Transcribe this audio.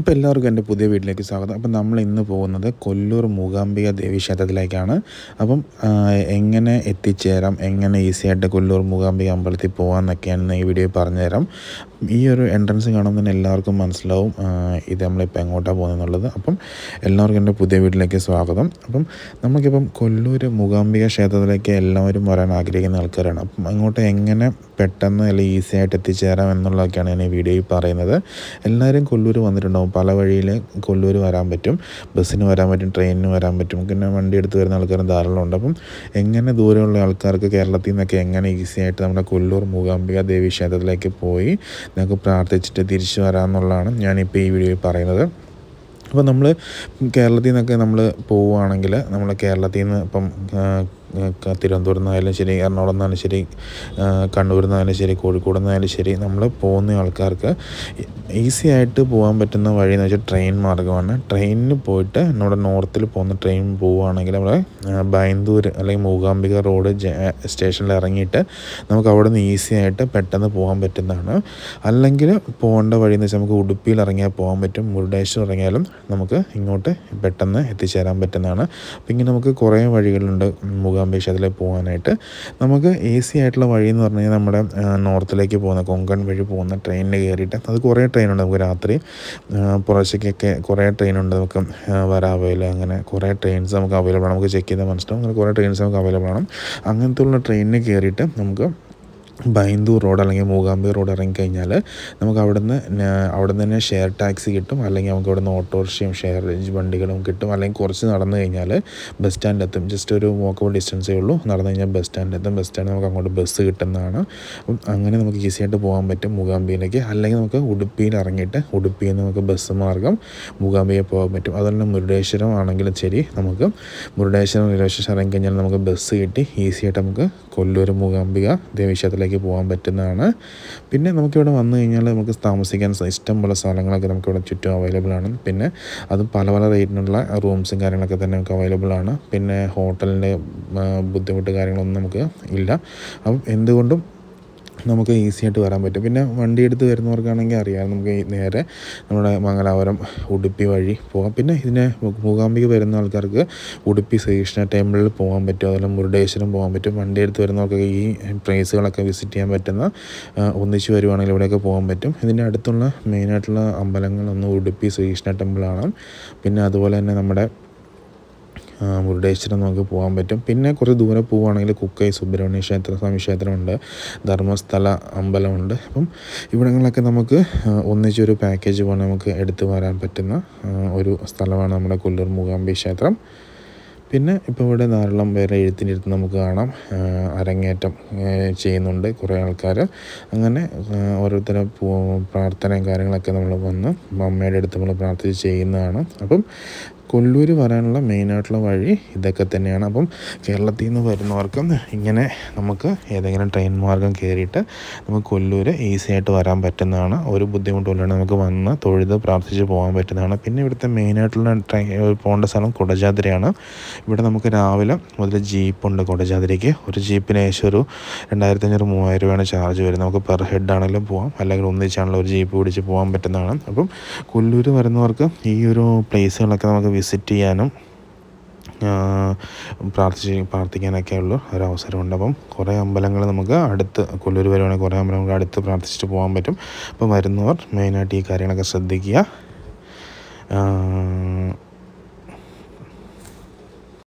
അപ്പോൾ എല്ലാവർക്കും എന്റെ പുതിയ വീട്ടിലേക്ക് സ്വാഗതം. അപ്പം നമ്മൾ ഇന്ന് പോകുന്നത് കൊല്ലൂർ മൂകാംബിക ദേവി ക്ഷേത്രത്തിലേക്കാണ് അപ്പം എങ്ങനെ എത്തിച്ചേരാം എങ്ങനെ ഈസി ആയിട്ട് കൊല്ലൂർ മൂകാംബിക അമ്പലത്തിൽ പോകാമെന്നൊക്കെയാണ് ഈ വീഡിയോയിൽ പറഞ്ഞുതരാം ഈ ഒരു എൻട്രൻസ് കാണുമ്പോൾ തന്നെ എല്ലാവർക്കും മനസ്സിലാവും ഇത് നമ്മളിപ്പോൾ എങ്ങോട്ടാണ് പോകുന്നതെന്നുള്ളത്. അപ്പം എല്ലാവർക്കും എന്റെ പുതിയ വീട്ടിലേക്ക് സ്വാഗതം. അപ്പം നമുക്കിപ്പം കൊല്ലൂർ മൂകാംബിക ക്ഷേത്രത്തിലേക്ക് എല്ലാവരും വരാൻ ആഗ്രഹിക്കുന്ന ആൾക്കാരാണ്. അപ്പം അങ്ങോട്ട് എങ്ങനെ പെട്ടെന്ന് അല്ലെങ്കിൽ ഈസി ആയിട്ട് എത്തിച്ചേരാം എന്നുള്ളതൊക്കെയാണ് ഞാൻ ഈ വീഡിയോയിൽ പറയുന്നത്. എല്ലാവരും കൊല്ലൂർ വന്നിട്ടുണ്ടാവും. പല വഴിയിൽ കൊല്ലൂർ വരാൻ പറ്റും ബസ്സിന് വരാൻ പറ്റും ട്രെയിനിന് വരാൻ പറ്റും പിന്നെ വണ്ടി എടുത്ത് വരുന്ന ആൾക്കാരും ധാരാളം ഉണ്ട്. അപ്പം എങ്ങനെ ദൂരമുള്ള ആൾക്കാർക്ക് കേരളത്തിൽ നിന്നൊക്കെ എങ്ങനെ ഈസി ആയിട്ട് നമ്മുടെ കൊല്ലൂർ മൂകാംബിക ദേവി ക്ഷേത്രത്തിലേക്ക് പോയി നിങ്ങൾക്ക് പ്രാർത്ഥിച്ചിട്ട് തിരിച്ചു വരാമെന്നുള്ളതാണ് ഞാനിപ്പോൾ ഈ വീഡിയോയിൽ പറയുന്നത്. അപ്പോൾ നമ്മൾ കേരളത്തിൽ നിന്നൊക്കെ നമ്മൾ പോവുകയാണെങ്കിൽ നമ്മൾ കേരളത്തിൽ നിന്ന് ഇപ്പം തിരുവനന്തപുരത്ത് നിന്നായാലും ശരി എറണാകുളം നിന്നാലും ശരി കണ്ണൂരിൽ നിന്നായാലും ശരി കോഴിക്കോട് നിന്നായാലും ശരി നമ്മൾ പോകുന്ന ആൾക്കാർക്ക് ഈസി ആയിട്ട് പോകാൻ പറ്റുന്ന വഴി എന്ന് വെച്ചാൽ ട്രെയിൻ മാർഗമാണ് ട്രെയിനിന് പോയിട്ട് നമ്മുടെ നോർത്തിൽ പോകുന്ന ട്രെയിൻ പോവുകയാണെങ്കിൽ നമ്മുടെ ബൈന്ദൂർ അല്ലെങ്കിൽ മൂകാംബിക റോഡ് സ്റ്റേഷനിൽ ഇറങ്ങിയിട്ട് നമുക്ക് അവിടെ നിന്ന് ഈസി ആയിട്ട് പെട്ടെന്ന് പോകാൻ പറ്റുന്നതാണ്. അല്ലെങ്കിൽ പോകേണ്ട വഴി എന്ന് വെച്ചാൽ നമുക്ക് ഉടുപ്പിയിൽ ഇറങ്ങിയാൽ പോകാൻ പറ്റും മുരുടേശ്വരം ഇറങ്ങിയാലും നമുക്ക് ഇങ്ങോട്ട് പെട്ടെന്ന് എത്തിച്ചേരാൻ പറ്റുന്നതാണ്. അപ്പോൾ ഇങ്ങനെ നമുക്ക് കുറേ വഴികളുണ്ട്. മൂകാംബിക അതിലേക്ക് പോകാനായിട്ട് നമുക്ക് എ സി ആയിട്ടുള്ള വഴി എന്ന് പറഞ്ഞാൽ നമ്മുടെ നോർത്തിലേക്ക് പോകുന്ന കൊങ്കൺ വഴി പോകുന്ന ട്രെയിനിൽ കയറിയിട്ട് അത് കുറേ ട്രെയിനുണ്ട് നമുക്ക് രാത്രി ആ, പുറത്തേക്കൊക്കെ കുറേ ട്രെയിനുണ്ട് നമുക്ക് വരാവയിൽ അങ്ങനെ കുറേ ട്രെയിൻസ് നമുക്ക് അവൈലബിൾ ആണ്. നമുക്ക് ചെക്ക് ചെയ്താൽ മനസ്സിലാവും. അങ്ങനെ കുറേ ട്രെയിൻസ് നമുക്ക് അവൈലബിൾ ആണ്. അങ്ങനത്തെ ഉള്ള ട്രെയിനിൽ കയറിയിട്ട് നമുക്ക് ബൈന്ദൂർ റോഡ് അല്ലെങ്കിൽ മൂകാംബി റോഡ് ഇറങ്ങിക്കഴിഞ്ഞാൽ നമുക്ക് അവിടുന്ന് അവിടെ നിന്ന് തന്നെ ഷെയർ ടാക്സി കിട്ടും. അല്ലെങ്കിൽ നമുക്ക് അവിടുന്ന് ഓട്ടോറിക്ഷയും ഷെയർ വണ്ടികളും കിട്ടും. അല്ലെങ്കിൽ കുറച്ച് നടന്നു കഴിഞ്ഞാൽ ബസ് സ്റ്റാൻഡ് എത്തും ജസ്റ്റ് ഒരു വോക്കബിൾ ഡിസ്റ്റൻസേ ഉള്ളൂ. നടന്നു കഴിഞ്ഞാൽ ബസ് സ്റ്റാൻഡ് എത്തും ബസ് സ്റ്റാൻഡ് നമുക്ക് അങ്ങോട്ട് ബസ് കിട്ടുന്നതാണ്. അങ്ങനെ നമുക്ക് ഈസി ആയിട്ട് പോകാൻ പറ്റും മൂകാംബിയിലേക്ക്. അല്ലെങ്കിൽ നമുക്ക് ഉടുപ്പിയിൽ ഇറങ്ങിയിട്ട് ഉടുപ്പിയിൽ നിന്ന് നമുക്ക് ബസ് മാർഗം മൂകാംബിയെ പോകാൻ പറ്റും. അതുപോലെ മുരുടേശ്വരം ആണെങ്കിലും ശരി നമുക്ക് മുരുടേശ്വരം റെയിൽവേ സ്റ്റേഷൻ ഇറങ്ങിക്കഴിഞ്ഞാൽ നമുക്ക് ബസ് കിട്ടി. ഈസി ആയിട്ട് നമുക്ക് കൊല്ലൂർ മൂകാംബിക ദേവീക്ഷേത്രത്തിലേക്ക് പോകാൻ പറ്റുന്നതാണ്. പിന്നെ നമുക്കിവിടെ വന്നു കഴിഞ്ഞാൽ നമുക്ക് താമസിക്കാൻ ഇഷ്ടം പോലെ സ്ഥലങ്ങളൊക്കെ നമുക്കിവിടെ ചുറ്റും അവൈലബിൾ ആണ്. പിന്നെ അതും പല പല റേറ്റിനുള്ള റൂംസും കാര്യങ്ങളൊക്കെ തന്നെ നമുക്ക് അവൈലബിൾ ആണ്. പിന്നെ ഹോട്ടലിന്റെ ബുദ്ധിമുട്ട് കാര്യങ്ങളൊന്നും നമുക്ക് ഇല്ല. അപ്പം എന്തുകൊണ്ടും നമുക്ക് ഈസി ആയിട്ട് വരാൻ പറ്റും. പിന്നെ വണ്ടി എടുത്ത് വരുന്നവർക്കാണെങ്കിൽ അറിയാം നമുക്ക് നേരെ നമ്മുടെ മംഗലാപുരം ഉടുപ്പി വഴി പോകാം പിന്നെ ഇതിനെ മൂകാംബിക വരുന്ന ആൾക്കാർക്ക് ഉടുപ്പി ശ്രീകൃഷ്ണ ടെമ്പിളിൽ പോകാൻ പറ്റും. അതുപോലെ മുരുടേശ്വരം പോകാൻ പറ്റും. വണ്ടി എടുത്ത് വരുന്നവർക്കൊക്കെ ഈ പ്ലേസുകളൊക്കെ വിസിറ്റ് ചെയ്യാൻ പറ്റുന്ന ഒന്നിച്ച് വരുവാണെങ്കിൽ ഇവിടെയൊക്കെ പോകാൻ പറ്റും. ഇതിന്റെ അടുത്തുള്ള മെയിനായിട്ടുള്ള അമ്പലങ്ങളൊന്ന് ഉടുപ്പി ശ്രീകൃഷ്ണ ടെമ്പിളാണ് പിന്നെ അതുപോലെ തന്നെ നമ്മുടെ മുരുടേശ്വരം നമുക്ക് പോകാൻ പറ്റും. പിന്നെ കുറച്ച് ദൂരെ പോവുകയാണെങ്കിൽ കുക്കൈ സുബ്രഹ്മണ്യ ക്ഷേത്ര സ്വാമി ക്ഷേത്രമുണ്ട്. ധർമ്മസ്ഥല അമ്പലമുണ്ട്. അപ്പം ഇവിടങ്ങളിലൊക്കെ നമുക്ക് ഒന്നിച്ചൊരു പാക്കേജ് പോലെ നമുക്ക് എടുത്തു വരാൻ പറ്റുന്ന ഒരു സ്ഥലമാണ് നമ്മുടെ കൊല്ലൂർ മൂകാംബി ക്ഷേത്രം. പിന്നെ ഇപ്പോൾ ഇവിടെ ധാരാളം പേരെ എഴുത്തിനിരുത്ത് നമുക്ക് കാണാം. അരങ്ങേറ്റം ചെയ്യുന്നുണ്ട് കുറേ ആൾക്കാർ. അങ്ങനെ ഓരോരുത്തരെ പ്രാർത്ഥനയും കാര്യങ്ങളൊക്കെ നമ്മൾ വന്ന് അമ്മയുടെ അടുത്ത് നമ്മൾ പ്രാർത്ഥിച്ച് ചെയ്യുന്നതാണ്. അപ്പം കൊല്ലൂർ വരാനുള്ള മെയിനായിട്ടുള്ള വഴി ഇതൊക്കെ തന്നെയാണ്. അപ്പം കേരളത്തിൽ നിന്ന് വരുന്നവർക്കും ഇങ്ങനെ നമുക്ക് ഏതെങ്കിലും ട്രെയിൻ മാർഗം കയറിയിട്ട് നമുക്ക് കൊല്ലൂർ ഈസി ആയിട്ട് വരാൻ പറ്റുന്നതാണ്. ഒരു ബുദ്ധിമുട്ടുമില്ലാണ്ട് നമുക്ക് വന്ന് തൊഴുത് പ്രാർത്ഥിച്ച് പോകാൻ പറ്റുന്നതാണ്. പിന്നെ ഇവിടുത്തെ മെയിനായിട്ടുള്ള ട്രെയിൻ പോകേണ്ട സ്ഥലം കൊടജാതിരയാണ്. ഇവിടെ നമുക്ക് രാവിലെ മുതൽ ജീപ്പുണ്ട് കൊടജാതിരയ്ക്ക് ഒരു ജീപ്പിന് ഏകദേശം ഒരു രണ്ടായിരത്തി അഞ്ഞൂറ് മൂവായിരം രൂപയാണ് ചാർജ് വരുന്നത്. നമുക്ക് പെർ ഹെഡ് ആണെങ്കിലും പോകാം അല്ലെങ്കിൽ ഒന്നിച്ചാണെങ്കിലും ഒരു ജീപ്പ് പിടിച്ച് പോകാൻ പറ്റുന്നതാണ്. അപ്പം കൊല്ലൂർ വരുന്നവർക്ക് ഈ ഒരു പ്ലേസുകളൊക്കെ നമുക്ക് വിസിറ്റ് ചെയ്യാനും പ്രാർത്ഥിച്ച് പ്രാർത്ഥിക്കാനൊക്കെ ഉള്ള. ഒരു അവസരമുണ്ട് അപ്പം കുറേ അമ്പലങ്ങൾ നമുക്ക് അടുത്ത് കൊല്ലൂർ വരുവാണെങ്കിൽ കുറേ അമ്പലങ്ങൾ അടുത്ത് പ്രാർത്ഥിച്ചിട്ട് പോകാൻ പറ്റും. അപ്പം വരുന്നവർ മെയിനായിട്ട് ഈ കാര്യങ്ങളൊക്കെ ശ്രദ്ധിക്കുക.